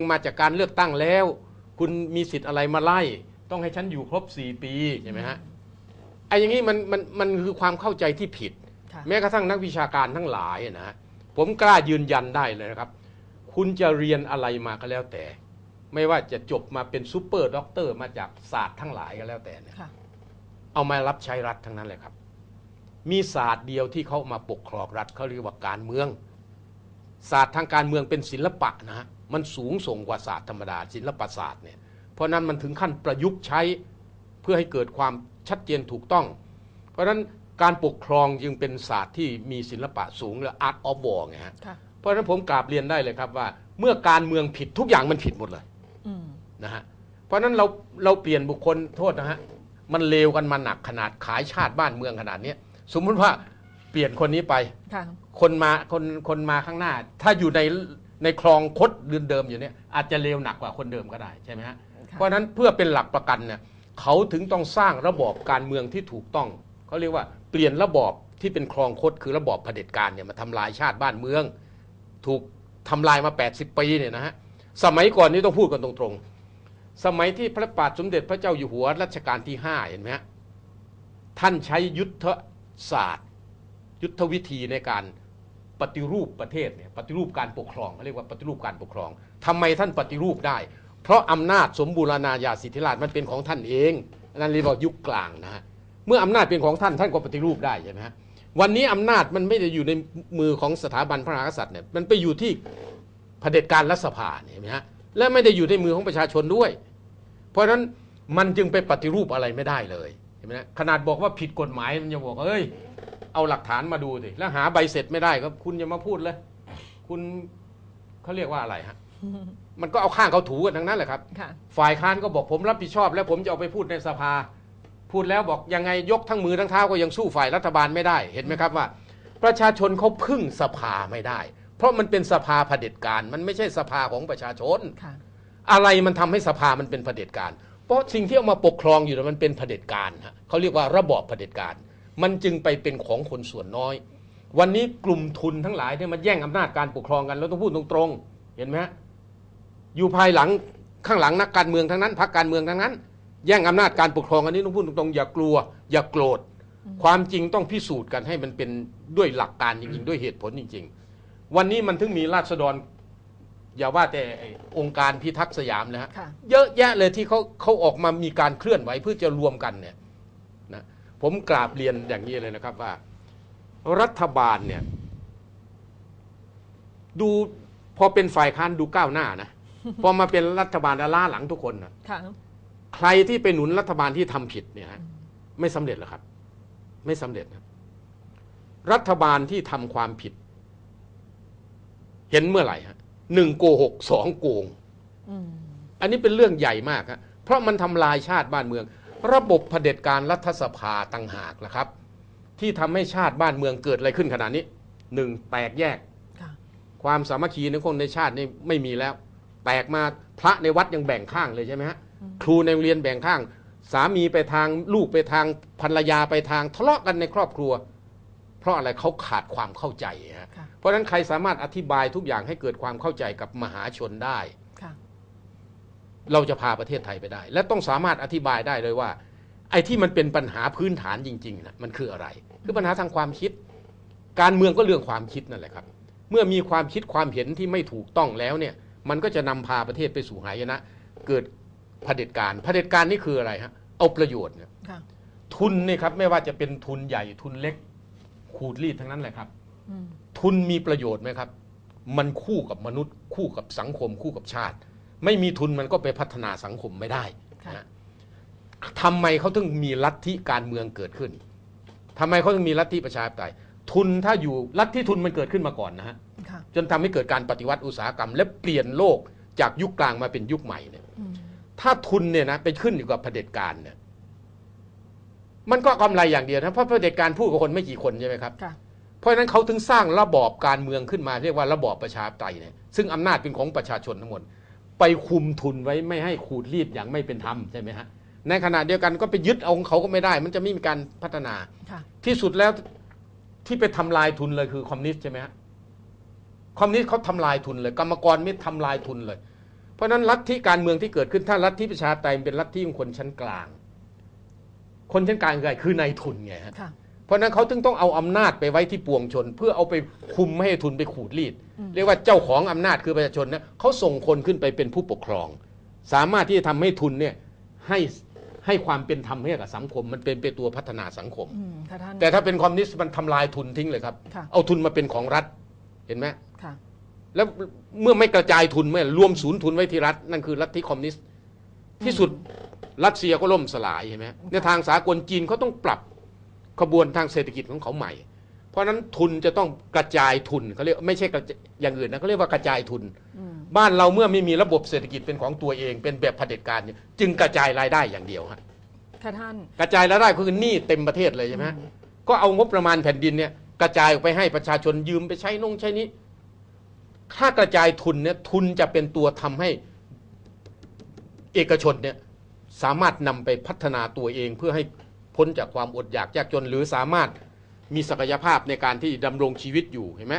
มาจากการเลือกตั้งแล้ว คุณมีสิทธิ์อะไรมาไล่ ต้องให้ฉันอยู่ครบ 4 ปีใช่ไหมฮะไอ้อย่างนี้มันมันมันคือความเข้าใจที่ผิดค่ะแม้กระทั่งนักวิชาการทั้งหลายนะฮะผมกล้ายืนยันได้เลยนะครับ คุณจะเรียนอะไรมาก็แล้วแต่ ไม่ว่าจะจบมาเป็น super doctor มาจากศาสตร์ทั้งหลายก็แล้วแต่เนี่ยค่ะเอามารับใช้รัฐทั้งนั้นเลยครับ มีศาสตร์เดียวที่เขามาปกครองรัฐเขาเรียกว่าการเมือง ศาสตร์ทางการเมืองเป็นศิลปะนะฮะ มันสูงส่งกว่าศาสตร์ธรรมดาศิลปศาสตร์เนี่ยเพราะนั้นมันถึงขั้นประยุกต์ใช้เพื่อให้เกิดความชัดเจนถูกต้อง เพราะฉะนั้นการปกครองจึงเป็นศาสตร์ที่มีศิลปะสูงและ art of war ไงฮะค่ะเพราะฉะนั้นผมกราบเรียนได้เลยครับว่า เมื่อการเมืองผิดทุกอย่างมันผิดหมดเลยอืมนะฮะเพราะฉะนั้นเราเราเปลี่ยนบุคคลโทษนะฮะมันเลวกันมาหนักขนาดขายชาติบ้านเมืองขนาดเนี้ยสมมุติว่าเปลี่ยนคนนี้ไปค่ะคนมาคนคนมาข้างหน้า ถ้าอยู่ใน ในคลองคดเดินเดิมอยู่เนี่ยอาจจะเลวหนักกว่าคนเดิมก็ได้ใช่ไหมฮะค่ะเพราะฉะนั้นเพื่อเป็นหลักประกันเนี่ยเขาถึงต้องสร้างระบอบการเมืองที่ถูกต้องเขาเรียกว่าเปลี่ยนระบอบที่เป็นคลองคดคือระบอบเผด็จการเนี่ยมาทำลายชาติบ้านเมือง ถูกทำลายมา 80 ปีเนี่ยนะฮะสมัยก่อนนี้ต้องพูดกันตรงๆ สมัยที่พระบาทสมเด็จพระเจ้าอยู่หัวรัชกาลที่ห้าเห็นไหมฮะท่านใช้ยุทธศาสตร์ ยุทธวิธีในการ ปฏิรูปประเทศเนี่ยปฏิรูปการปกครองเขาเรียกว่าปฏิรูปการปกครองทำไมท่านปฏิรูปได้ เพราะอำนาจสมบูรณาญาสิทธิราชมันเป็นของท่านเองนั่นเรียกว่ายุคกลางนะฮะเมื่ออำนาจเป็นของท่านท่านก็ปฏิรูปได้ใช่ไหมฮะวันนี้อำนาจมันไม่ได้อยู่ในมือของสถาบันพระมหากษัตริย์เนี่ยมันไปอยู่ที่เผด็จการรัฐสภาเนี่ยเห็นไหมฮะและไม่ได้อยู่ในมือของประชาชนด้วย เพราะฉะนั้นมันจึงไปปฏิรูปอะไรไม่ได้เลยเห็นไหมฮะขนาดบอกว่าผิดกฎหมายมันยังบอกเอ้ย เอาหลักฐานมาดูสิแล้วหาใบเสร็จไม่ได้ก็คุณอย่ามาพูดเลย คุณเขาเรียกว่าอะไรฮะมันก็เอาข้างเขาถูกันทั้งนั้นแหละครับค่ะฝ่ายค้านก็บอกผมรับผิดชอบ แล้วผมจะเอาไปพูดในสภา พูดแล้วบอกยังไงยกทั้งมือทั้งเท้าก็ยังสู้ฝ่ายรัฐบาลไม่ได้ เห็นไหมครับว่า ประชาชนเขาพึ่งสภาไม่ได้ เพราะมันเป็นสภาเผด็จการ มันไม่ใช่สภาของประชาชนค่ะอะไรมันทำให้สภามันเป็นเผด็จการ เพราะสิ่งที่เอามาปกครองอยู่น่ะมันเป็นเผด็จการฮะเขาเรียกว่าระบอบเผด็จการ มันจึงไปเป็นของคนส่วนน้อย วันนี้กลุ่มทุนทั้งหลายเนี่ยมันแย่งอำนาจการปกครองกันแล้วต้องพูดตรงๆ เห็นไหมฮะอยู่ภายหลังข้างหลังนักการเมืองทั้งนั้นพรรคการเมืองทั้งนั้น แย่งอำนาจการปกครองอันนี้ต้องพูดตรงๆ อย่ากลัว อย่าโกรธ ความจริงต้องพิสูจน์กันให้มันเป็นด้วยหลักการจริงๆ ด้วยเหตุผลจริง ๆ วันนี้มันถึงมีราษฎรอย่าว่าแต่ไอ้องค์การพิทักษ์สยามนะฮะค่ะเยอะแยะเลยที่เขาเขาออกมามีการเคลื่อนไหวเพื่อจะรวมกันเนี่ยนะ ผมกราบเรียนอย่างนี้เลยนะครับว่า รัฐบาลเนี่ย ดูพอเป็นฝ่ายค้านดูก้าวหน้านะพอมาเป็นรัฐบาลแล้วล้าหลังทุกคนนะค่ะใครที่ไปหนุนรัฐบาลที่ทำผิดเนี่ยฮะไม่สำเร็จหรอกครับ ไม่สำเร็จนะรัฐบาลที่ทำความผิด เห็นเมื่อไหร่ฮะหนึ่งโกหกสองโกงอืมอันนี้เป็นเรื่องใหญ่มากครับเพราะมันทำลายชาติบ้านเมือง ระบบเผด็จการรัฐสภาต่างหากนะครับ ที่ทำให้ชาติบ้านเมืองเกิดอะไรขึ้นขนาดนี้หนึ่งแตกแยกค่ะความสามัคคีในคนในชาตินี่ไม่มีแล้ว แตกมาพระในวัดยังแบ่งข้างเลยใช่ไหมฮะอืมครูในโรงเรียนแบ่งข้าง สามีไปทางลูกไปทางภรรยาไปทางทะเลาะกันในครอบครัว เพราะอะไรเขาขาดความเข้าใจฮะค่ะเพราะฉะนั้นใครสามารถอธิบายทุกอย่างให้เกิดความเข้าใจกับมหาชนได้ค่ะ เราจะพาประเทศไทยไปได้ และต้องสามารถอธิบายได้เลยว่า ไอ้ที่มันเป็นปัญหาพื้นฐานจริงๆนะมันคืออะไร คือปัญหาทางความคิด การเมืองก็เรื่องความคิดนั่นแหละครับ เมื่อมีความคิดความเห็นที่ไม่ถูกต้องแล้วเนี่ยมันก็จะนำพาประเทศไปสู่หายนะ เกิดเผด็จการเผด็จการนี่คืออะไรฮะเอาประโยชน์เนี่ยค่ะทุนนี่ครับไม่ว่าจะเป็นทุนใหญ่ทุนเล็กขูดรีดทั้งนั้นแหละครับอืมทุนมีประโยชน์ไหมครับ มันคู่กับมนุษย์คู่กับสังคมคู่กับชาติ ไม่มีทุนมันก็ไปพัฒนาสังคมไม่ได้ค่ะนะทำไมเขาถึงมีลัทธิการเมืองเกิดขึ้นทำไมเขาถึงมีลัทธิประชาธิปไตยทุนถ้าอยู่ลัทธิทุนมันเกิดขึ้นมาก่อนนะฮะค่ะจนทำให้เกิดการปฏิวัติอุตสาหกรรม และเปลี่ยนโลกจากยุคกลางมาเป็นยุคใหม่เนี่ยอืมถ้าทุนเนี่ยนะไปขึ้นอยู่กับเผด็จการเนี่ยมันก็กำไรอย่างเดียวนะเพราะเผด็จการพูดกับคนไม่กี่คนใช่ไหมครับค่ะเพราะฉะนั้นเขาถึงสร้างระบอบการเมืองขึ้นมาเรียกว่าระบอบประชาธิปไตยเนี่ยซึ่งอำนาจเป็นของประชาชนทั้งหมด ไปคุมทุนไว้ไม่ให้ขูดรีดอย่างไม่เป็นธรรมใช่ไหมฮะในขณะเดียวกันก็ไปยึดเอาของเขาก็ไม่ได้ มันจะไม่มีการพัฒนาค่ะที่สุดแล้วที่ไปทำลายทุนเลยคือคอมมิวนิสต์ใช่ไหมฮะคอมมิวนิสต์เขาทำลายทุนเลย กรรมกรไม่ทำลายทุนเลย เพราะฉะนั้นลัทธิการเมืองที่เกิดขึ้นถ้าลัทธิประชาธิปไตยเป็นลัทธิของคนชั้นกลาง คนชั้นกลางคืออะไรคือนายทุนไงฮะค่ะ เพราะฉะนั้นเขาถึงต้องเอาอำนาจไปไว้ที่ปวงชน เพื่อเอาไปคุมไม่ให้ทุนไปขูดรีดอืมเรียกว่าเจ้าของอำนาจคือประชาชนเนี่ยเขาส่งคนขึ้นไปเป็นผู้ปกครอง สามารถที่จะทำให้ทุนเนี่ยให้ให้ความเป็นธรรมให้กับสังคม มันเป็นเป็นตัวพัฒนาสังคมอืมค่ะท่านแต่ถ้าเป็นคอมมิวนิสต์มันทำลายทุนทิ้งเลยครับค่ะเอาทุนมาเป็นของรัฐเห็นไหมค่ะแล้วเมื่อไม่กระจายทุนเมื่อรวมศูนย์ทุนไว้ที่รัฐ นั่นคือลัทธิคอมมิวนิสต์ที่สุดรัสเซียก็ล่มสลายเห็นไหมในทางสากลจีนเขาต้องปรับ ขบวนทางเศรษฐกิจของเขาใหม่ เพราะฉะนั้นทุนจะต้องกระจายทุนเขาเรียกไม่ใช่กระจายอย่างอื่นนะเขาเรียกว่ากระจายทุนอืมบ้านเราเมื่อไม่มีระบบเศรษฐกิจเป็นของตัวเอง เป็นแบบเผด็จการเนี่ยจึงกระจายรายได้อย่างเดียวฮะค่ะท่านกระจายรายได้ก็คือหนี้เต็มประเทศเลยใช่ไหมฮะก็เอางบประมาณแผ่นดินเนี่ยกระจายออกไปให้ประชาชนยืมไปใช้นงใช้นี้ถ้ากระจายทุนเนี่ยทุนจะเป็นตัวทำให้เอกชนเนี่ยสามารถนำไปพัฒนาตัวเองเพื่อให้ พ้นจากความอดอยากยากจนหรือสามารถมีศักยภาพในการที่ดำรงชีวิตอยู่เห็นไหม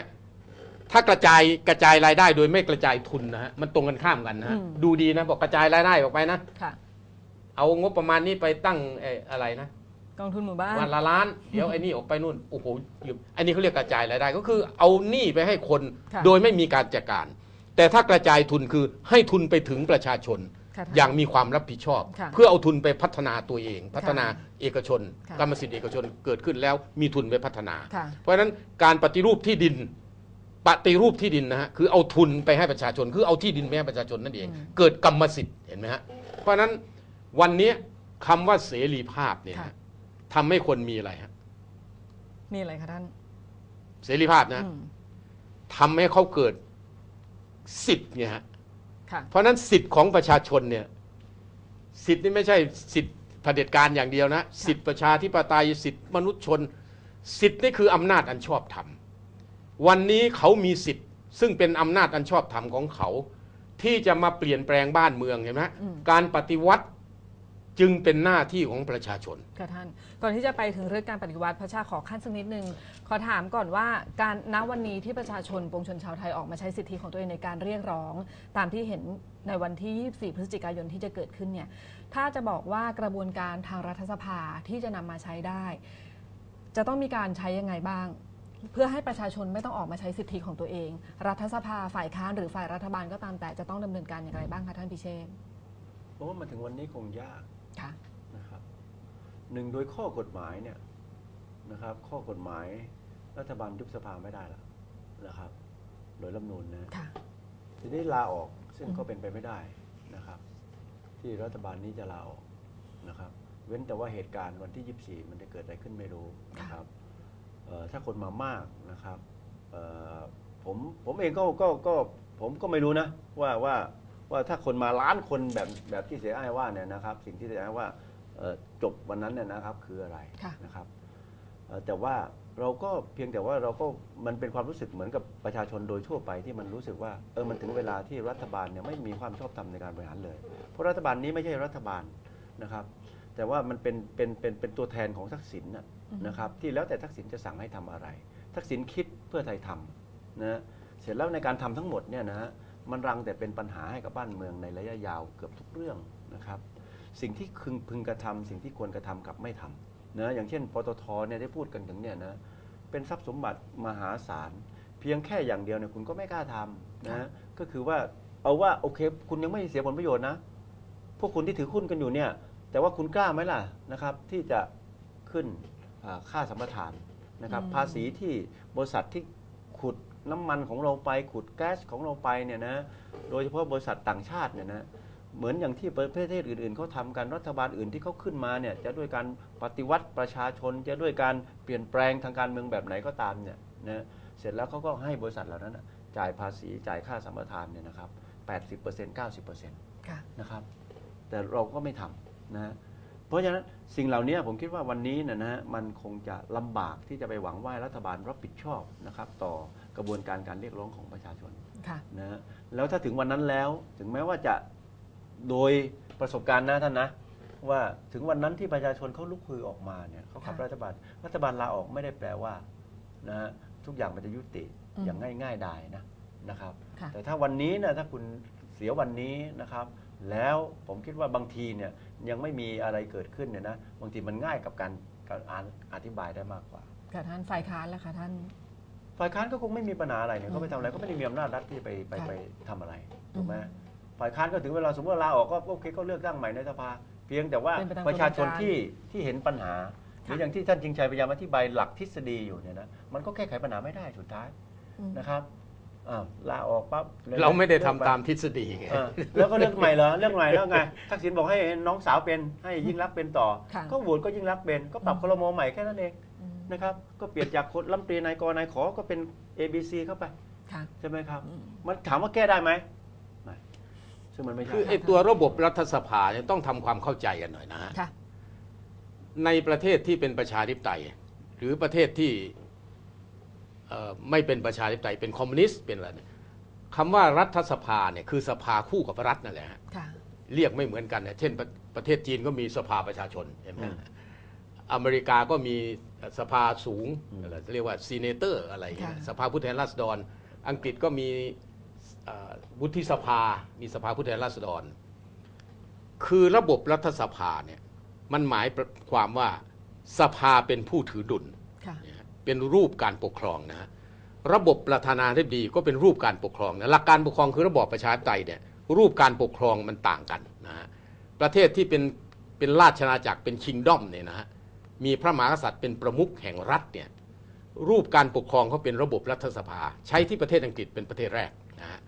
ถ้ากระจายกระจายรายได้โดยไม่กระจายทุนนะฮะมันตรงกันข้ามกันนะฮะอืมดูดีนะบอกกระจายรายได้ออกไปนะค่ะเอางบประมาณนี้ไปตั้งเอ่ออะไรนะกองทุนหมู่บ้านวันละล้านเดี๋ยวไอ้นี่ออกไปนู่นโอ้โหยืมอันนี้เขาเรียกกระจายรายได้ก็คือ เอาหนี้ไปให้คนค่ะโดยไม่มีการจัดการ แต่ถ้ากระจายทุนคือให้ทุนไปถึงประชาชนค่ะท่าน อย่างมีความรับผิดชอบ ค่ะเพื่อเอาทุนไปพัฒนาตัวเอง พัฒนาเอกชนค่ะกรรมสิทธิเอกชนเกิดขึ้นแล้วมีทุนไปพัฒนา ค่ะ เพราะฉะนั้นการปฏิรูปที่ดินปฏิรูปที่ดินนะฮะคือเอาทุนไปให้ประชาชน คือเอาที่ดินไปให้ประชาชนนั่นเองอืมเกิดกรรมสิทธิ์เห็นไหมฮะเพราะฉะนั้นวันนี้คำว่าเสรีภาพเนี่ยค่ะนะทำให้คนมีอะไรฮะนี่อะไรคะท่านเสรีภาพนะอืมทำให้เขาเกิดสิทธิ์เนี่ยฮะค่ะ เพราะฉะนั้นสิทธิ์ของประชาชนเนี่ยสิทธิ์นี่ไม่ใช่สิทธิ์เผด็จการอย่างเดียวนะสิทธิ์ประชาธิปไตยสิทธิ์มนุษยชน สิทธิ์นี่คืออำนาจอันชอบธรรมวันนี้เขามีสิทธิ์ ซึ่งเป็นอำนาจอันชอบธรรมของเขา ที่จะมาเปลี่ยนแปลงบ้านเมืองเห็นไหมอืมการปฏิวัติ จึงเป็นหน้าที่ของประชาชน ค่ะท่าน ก่อนที่จะไปถึงเรื่องการปฏิวัติพระชาขอขั้นสักนิดนึง ขอถามก่อนว่าการณวันนี้ที่ประชาชนปวงชนชาวไทยออกมาใช้สิทธิของตัวเองในการเรียกร้อง ตามที่เห็นในวันที่ 24 พฤศจิกายนที่จะเกิดขึ้นเนี่ย ถ้าจะบอกว่ากระบวนการทางรัฐสภาที่จะนำมาใช้ได้ จะต้องมีการใช้ยังไงบ้าง เพื่อให้ประชาชนไม่ต้องออกมาใช้สิทธิของตัวเอง รัฐสภาฝ่ายค้านหรือฝ่ายรัฐบาลก็ตามแต่จะต้องดำเนินการอย่างไรบ้างคะท่านพิเชษฐ์เพราะว่ามาถึงวันนี้คงยาก ค่ะนะครับหนึ่งโดยข้อกฎหมายเนี่ยนะครับ ข้อกฎหมายรัฐบาลยุบสภาไม่ได้ละนะครับ โดยรัฐธรรมนูญนะค่ะ ทีนี้ลาออกซึ่งอืมก็เป็นไปไม่ได้นะครับ ที่รัฐบาลนี้จะลาออกนะครับ เว้นแต่ว่าเหตุการณ์วันที่ 24 มันจะเกิดอะไรขึ้นไม่รู้นะครับเอ่อถ้าคนมามากนะครับเอ่อผมผมเองก็ก็ก็ผมก็ไม่รู้นะว่าว่า ว่าถ้าคนมาล้านคนแบบแบบที่เสียอ้ายว่าเนี่ยนะครับ สิ่งที่เสียอ้ายว่าเอ่อจบวันนั้นเนี่ยนะครับคืออะไรค่ะนะครับเอ่อแต่ว่าเราก็เพียงแต่ว่าเราก็มันเป็นความรู้สึกเหมือนกับประชาชนโดยทั่วไปที่มันรู้สึกว่าเออมันถึงเวลาที่รัฐบาลเนี่ยไม่มีความชอบธรรมในการบริหารเลย เพราะรัฐบาลนี้ไม่ใช่รัฐบาลนะครับ แต่ว่ามันเป็นเป็นเป็นเป็นตัวแทนของทักษิณน่ะอืมนะครับที่แล้วแต่ทักษิณจะสั่งให้ทำอะไร ทักษิณคิดเพื่อไทยทำนะเสร็จแล้วในการทำทั้งหมดเนี่ยนะฮะ มันรังแต่เป็นปัญหาให้กับบ้านเมืองในระยะยาวเกือบทุกเรื่องนะครับ สิ่งที่พึงพึงกระทำสิ่งที่ควรกระทำกลับไม่ทำนะอย่างเช่นปตทเนี่ยได้พูดกันถึงเนี่ยนะเป็นทรัพย์สมบัติมหาศาล เพียงแค่อย่างเดียวเนี่ยคุณก็ไม่กล้าทำนะก็คือว่าเอาว่าโอเค คุณยังไม่เสียผลประโยชน์นะ พวกคุณที่ถือหุ้นกันอยู่เนี่ยแต่ว่าคุณกล้าไหมล่ะนะครับ ที่จะขึ้นอ่าค่าสัมปทานนะครับอืมภาษีที่บริษัทที่ขุด น้ำมันของเราไปขุดแก๊สของเราไปเนี่ยนะโดยเฉพาะบริษัทต่างชาติเนี่ยนะเหมือนอย่างที่ประเทศอื่นๆเขาทำกันรัฐบาลอื่นที่เขาขึ้นมาเนี่ยจะด้วยการปฏิวัติประชาชน จะด้วยการเปลี่ยนแปลงทางการเมืองแบบไหนก็ตามเนี่ยนะเสร็จแล้วเขาก็ให้บริษัทเหล่านั้นน่ะจ่ายภาษีจ่ายค่าสัมปทานเนี่ยนะครับ80% 90%ค่ะนะครับแต่เราก็ไม่ทำนะฮะเพราะฉะนั้นสิ่งเหล่านี้ผมคิดว่าวันนี้นะนะฮะมันคงจะลำบากที่จะไปหวังว่ารัฐบาลรับผิดชอบนะครับต่อ กระบวนการการเรียกร้องของประชาชนค่ะ นะฮะแล้วถ้าถึงวันนั้นแล้วถึงแม้ว่าจะโดยประสบการณ์นะท่านนะ ว่าถึงวันนั้นที่ประชาชนเขาลุกฮือออกมาเนี่ยเขาขับค่ะ รัฐบาลรัฐบาลลาออกไม่ได้แปลว่านะฮะทุกอย่างมันจะยุติอืมอย่างง่าย ๆได้นะนะครับ ค่ะ แต่ถ้าวันนี้นะถ้าคุณเสียวันนี้นะครับ แล้วผมคิดว่าบางทีเนี่ยยังไม่มีอะไรเกิดขึ้นเนี่ยนะบางทีมันง่ายกับการการอ่านอธิบายได้มากกว่า ค่ะท่านฝ่ายค้านแล้วค่ะท่าน ฝ่ายค้านก็คงไม่มีปัญหาอะไรเนี่ยเขาไปทำอะไรอืมก็ไม่ได้มีอำนาจรัฐที่ไปไปค่ะไปทำอะไรถูกไหมอืมฝ่ายค้านก็ถึงเวลาสมมติว่าลาออกก็โอเคก็เลือกตั้งใหม่ในสภา เพียงแต่ว่าเป็นไปตามประชาชนกระบวนการ ที่ที่เห็นปัญหาหรืออย่างที่ท่านจิงชัยพยายามอธิบายหลักทฤษฎีอยู่เนี่ยนะมันก็แก้ไขปัญหาไม่ได้สุดท้ายอืม นะครับอ้าวลาออกปั๊บเราไม่ได้ทำเลือกปตามทฤษฎีไง เออแล้วก็เลือกใหม่เหรอเลือกใหม่แล้วไงทักษิณบอกให้น้องสาวเป็นให้ยิ่งรักษณ์เป็นต่อ ค่ะ ก็โหวตก็ยิ่งรักษณ์เป็นก็ปรับอืมครมใหม่แค่นั้นเองอืม นะครับ ก็เปลี่ยนจากคนลำตรีนายกนายขอก็เป็น A B C เข้าไปค่ะ ใช่ไหมครับ อืม มันถามว่าแก้ได้ไหมไม่ซึ่งมันไม่ใช่คือไอ้ตัวระบบรัฐสภาเนี่ยต้องทำความเข้าใจกันหน่อยนะฮะ ค่ะ ในประเทศที่เป็นประชาธิปไตย หรือประเทศที่เอ่อไม่เป็นประชาธิปไตยเป็นคอมมิวนิสต์เป็นอะไรเนี่ยคำว่ารัฐสภาเนี่ยคือสภาคู่กับรัฐนั่นแหละฮะค่ะ เรียกไม่เหมือนกันนะเช่นประประเทศจีนก็มีสภาประชาชนเห็นไหมอืมอเมริกาก็มี สภาสูงอะไรเรียกว่าซีเนเตอร์อะไรอย่างเงี้ยค่ะสภาผู้แทนราษฎร อังกฤษก็มีเอ่อวุฒิสภา มีสภาผู้แทนราษฎร คือระบบรัฐสภาเนี่ยมันหมายความว่าสภาเป็นผู้ถือดุลค่ะนะฮะเป็นรูปการปกครองนะฮะระบบประธานาธิบดีก็เป็นรูปการปกครองนะหลักการปกครองคือระบอบประชาธิปไตยเนี่ยรูปการปกครองมันต่างกันนะฮะประเทศที่เป็นเป็นราชอาณาจักรเป็นคิงดอมเนี่ยนะฮะ มีพระมหากษัตริย์เป็นประมุขแห่งรัฐเนี่ยรูปการปกครองเขาเป็นระบบรัฐสภา ใช้ที่ประเทศอังกฤษเป็นประเทศแรกนะฮะ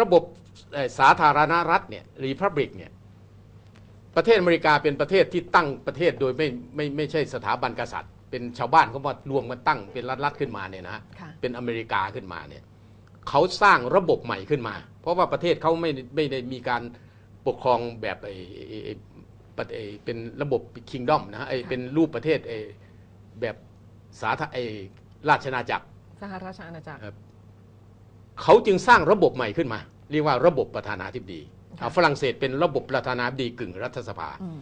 ระบบเอ่อสาธารณรัฐเนี่ยรีพับลิกเนี่ยประเทศอเมริกาเป็นประเทศที่ตั้งประเทศโดยไม่ไม่ไม่ใช่สถาบันกษัตริย์ เป็นชาวบ้านเขามารวมกันตั้งเป็นรัฐๆขึ้นมาเนี่ยนะฮะค่ะเป็นอเมริกาขึ้นมาเนี่ยเขาสร้างระบบใหม่ขึ้นมา เพราะว่าประเทศเขาไม่ไม่ได้มีการปกครองแบบ เป็นระบบคิงดอมนะฮะไอ้ค่ะเป็นรูปประเทศไอ้แบบสาธารไอ้ราชอาณาจักรสหราชอาณาจักรเขาจึงสร้างระบบใหม่ขึ้นมา เรียกว่าระบบประธานาธิบดีค่ะอ่าฝรั่งเศสเป็นระบบประธานาธิบดีกึ่งรัฐสภา อืม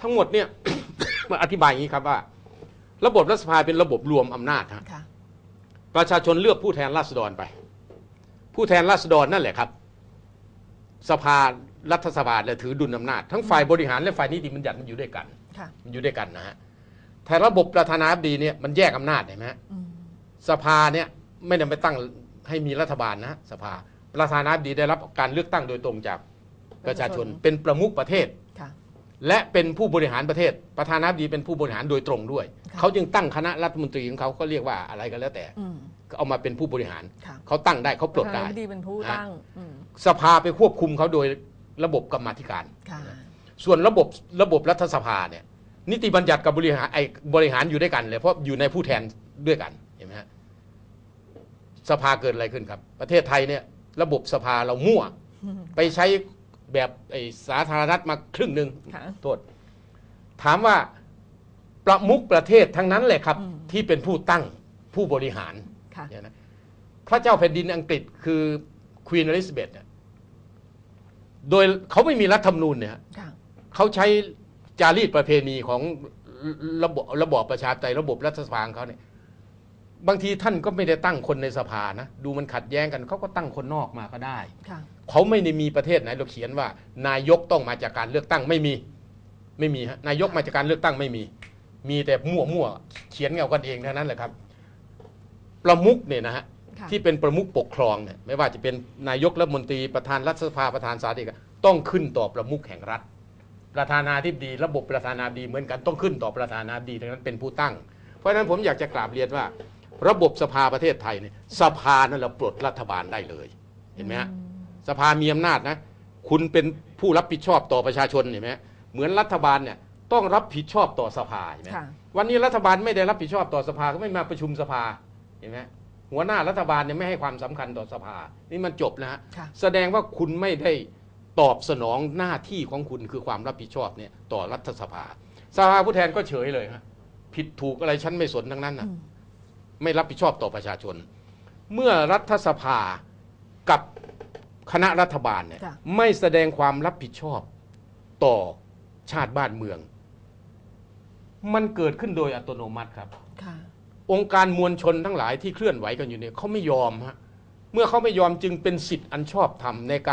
ทั้งหมดเนี่ย มาอธิบายอย่างนี้ครับว่า ระบบรัฐสภาเป็นระบบรวมอำนาจฮะ ค่ะ ประชาชนเลือกผู้แทนราษฎรไป ผู้แทนราษฎรนั่นแหละครับ สภา รัฐสภาและถือดุลอำนาจ ทั้งฝ่ายบริหารและฝ่ายนิติบัญญัติมันอยู่ด้วยกันค่ะ มันอยู่ด้วยกันนะฮะแต่ระบบประธานาธิบดีเนี่ยมันแยกอำนาจเห็นไหมฮะอืมสภาเนี่ยไม่ได้ไปตั้งให้มีรัฐบาลนะสภาประธานาธิบดีได้รับการเลือกตั้งโดยตรงจากประชาชนเป็นประมุขประเทศ ค่ะ และเป็นผู้บริหารประเทศ ประธานาธิบดีเป็นผู้บริหารโดยตรงด้วย ค่ะ เขาจึงตั้งคณะรัฐมนตรีของเขาก็เรียกว่าอะไรก็แล้วแต่อืมก็เอามาเป็นผู้บริหาร ค่ะเขาตั้งได้เขาปลดประธาได้นาธิบดีเป็นผู้ตั้งอืมสภาไปควบคุมเขาโดย ระบบกรรมาธิการค่ะส่วนระบบระบบรัฐสภาเนี่ยนิติบัญญัติกับบริหารไอ้บริหารอยู่ด้วยกันเลยเพราะอยู่ในผู้แทนด้วยกันเห็นไหมฮะสภาเกิดอะไรขึ้นครับ ประเทศไทยเนี่ยระบบสภาเรามั่ว ไปใช้แบบไอ้สาธารณรัฐมาครึ่งหนึ่งค่ะโทษถามว่าประมุขประเทศทั้งนั้นเลยครับอืมที่เป็นผู้ตั้งผู้บริหารค่ะเนี่ยนะพระเจ้าแผ่นดินอังกฤษคือควีนอลิซาเบธเนี่ย โดยเขาไม่มีรัฐธรรมนูญเนี่ยค่ะเขาใช้จารีตประเพณีของระบบระบอบประชาธิปไตยระบบรัฐสภาของเขาเนี่ยบางทีท่านก็ไม่ได้ตั้งคนในสภานะ ดูมันขัดแย้งกันเขาก็ตั้งคนนอกมาก็ได้ ค่ะ เขาไม่ได้มีประเทศไหนเราเขียนว่า นายกต้องมาจากการเลือกตั้งไม่มี ไม่มีฮะนายกมาจากการเลือกตั้งไม่มี มีแต่มั่วมั่วๆเขียนเอากันเองเท่านั้นแหละครับ ประมุขเนี่ยนะฮะค่ะ ที่เป็นประมุขปกครองเนี่ยไม่ว่าจะเป็นนายกรัฐมนตรีประธานรัฐสภาประธานสาธิกาต้องขึ้นต่อประมุขแห่งรัฐ ประธานาธิบดี ระบบประธานาธิบดีเหมือนกันต้องขึ้นต่อประธานาธิบดีดังนั้นเป็นผู้ตั้ง เพราะฉะนั้นผมอยากจะกราบเรียนว่า ระบบสภาประเทศไทยเนี่ยสภานั่นเราปลดรัฐบาลได้เลยเห็นไหมฮะสภามีอำนาจนะคุณเป็นผู้รับผิดชอบต่อประชาชนเห็นไหมเหมือนรัฐบาลเนี่ยต้องรับผิดชอบต่อสภาเห็นไหมค่ะวันนี้รัฐบาลไม่ได้รับผิดชอบต่อสภาก็ไม่มาประชุมสภาเห็นไหม หัวหน้ารัฐบาลเนี่ยไม่ให้ความสำคัญต่อสภา นี่มันจบนะฮะค่ะแสดงว่าคุณไม่ได้ตอบสนองหน้าที่ของคุณคือความรับผิดชอบเนี่ยต่อรัฐสภา สภาผู้แทนก็เฉยเลยฮะผิดถูกอะไรฉันไม่สนทั้งนั้นนะอืมไม่รับผิดชอบต่อประชาชน เมื่อรัฐสภากับคณะรัฐบาลเนี่ยค่ะไม่แสดงความรับผิดชอบต่อชาติบ้านเมือง มันเกิดขึ้นโดยอัตโนมัติครับค่ะ องค์การมวลชนทั้งหลายที่เคลื่อนไหวกันอยู่เนี่ยเขาไม่ยอมฮะเมื่อเขาไม่ยอมจึงเป็นสิทธิ์อันชอบธรรมในการ